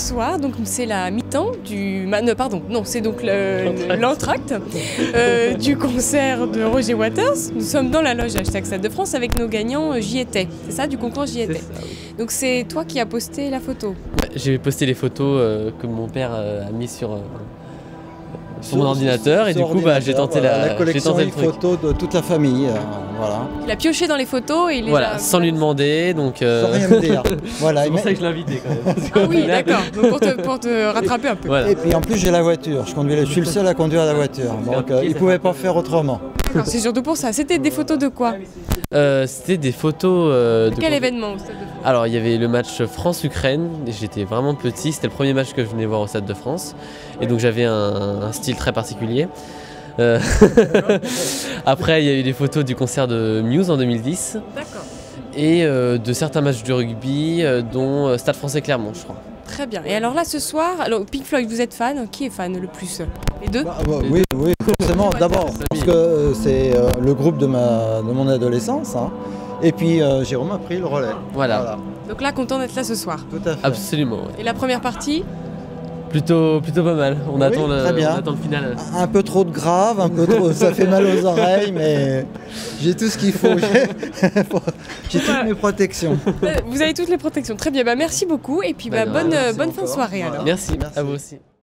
bonsoir. Donc c'est la mi-temps du, non, pardon, non, c'est donc le- l'entracte euh, du concert de Roger Waters. Nous sommes dans la loge hashtag Stade de France avec nos gagnants euh, J'y étais. C'est ça, du concours J'y étais. Donc c'est toi qui as posté la photo. Ouais, J'ai posté les photos euh, que mon père euh, a mis sur, sur mon ordinateur et du coup bah, j'ai tenté voilà, la, collection tenté le et truc. photos de toute la famille. euh, voilà. Il a pioché dans les photos et il les Voilà, a... sans lui demander donc. euh, Sans rien me dire. Voilà. c'est pour ça que je l'ai invité quand même. Ah oui, d'accord. Pour te, pour te rattraper un peu. Voilà. Et puis en plus j'ai la voiture. Je conduis. le- Je suis le seul à conduire la voiture. Donc euh, il pouvait pas faire autrement. D'accord, c'est surtout pour ça. C'était des photos de quoi? Euh, C'était des photos. euh, De quel événement au Stade de France Alors il y avait le match France-Ukraine, j'étais vraiment petit, c'était le premier match que je venais voir au Stade de France, et donc j'avais un, un style très particulier. Euh, Après il y a eu des photos du concert de Muse en 2010, D'accord. et de certains matchs de rugby, dont Stade français Clermont je crois. Très bien. Et alors là, ce soir, alors Pink Floyd, vous êtes fan Qui est fan le plus Les deux? Bah, bah, oui, oui, forcément. D'abord parce que euh, c'est euh, le groupe de ma de mon adolescence. hein. Et puis euh, Jérôme a pris le relais. Voilà, Donc là, content d'être là ce soir. Tout à fait. absolument. ouais. Et la première partie? Plutôt, plutôt pas mal, on, Oui, attend le, très bien. on attend le final. Un peu trop de grave, un peu trop, ça fait mal aux oreilles, mais j'ai tout ce qu'il faut. J'ai toutes mes protections. Vous avez toutes les protections. Très bien. Bah, merci beaucoup. Et puis, bah, Bah, bonne, bonne fin de soirée Voilà. alors. Merci, Merci. à vous aussi.